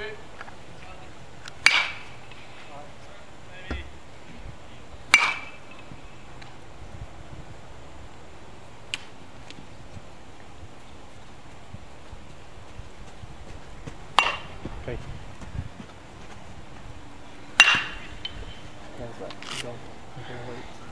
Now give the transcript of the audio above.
Okay. but don't, don't wait.